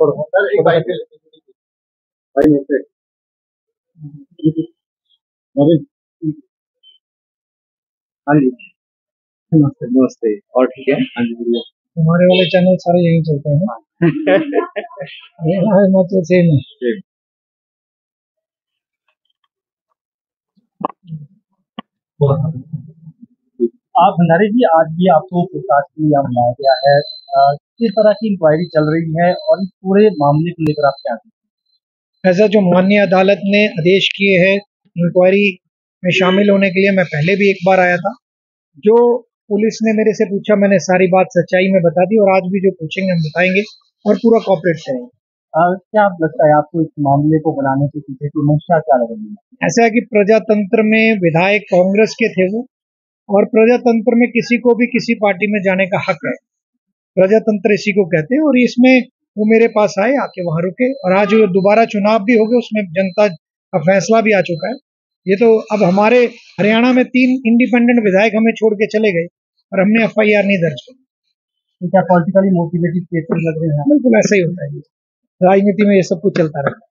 और सर एक भाई भाई मिलते हाँ जी। नमस्ते नमस्ते। और ठीक है? हाँ जी हमारे वाले चैनल सारे यही चलते हैं। हिमाचल सेम। है आप भंडारी जी आज भी आपको पूछताछ के लिए बुलाया गया है। किस तरह की इंक्वायरी चल रही है और इस पूरे मामले को लेकर आप क्या ऐसा जो माननीय अदालत ने आदेश किए हैं इंक्वायरी में शामिल होने के लिए मैं पहले भी एक बार आया था। जो पुलिस ने मेरे से पूछा मैंने सारी बात सच्चाई में बता दी और आज भी जो पूछेंगे हम बताएँगे और पूरा कॉपरेट करेंगे। क्या लगता है आपको इस मामले को बनाने के पीछे की मंशा क्या लग रही है? ऐसा है कि प्रजातंत्र में विधायक कांग्रेस के थे वो और प्रजातंत्र में किसी को भी किसी पार्टी में जाने का हक है। प्रजातंत्र इसी को कहते हैं और इसमें वो मेरे पास आए आके वहाँ रुके। और आज वो दोबारा चुनाव भी हो गए उसमें जनता का फैसला भी आ चुका है। ये तो अब हमारे हरियाणा में तीन इंडिपेंडेंट विधायक हमें छोड़ के चले गए और हमने एफआईआर नहीं दर्ज करी तो क्या पॉलिटिकली मोटिवेटेड केसेस लग रहे हैं? बिल्कुल ऐसा ही होता है। राजनीति में ये सब कुछ चलता रहता है।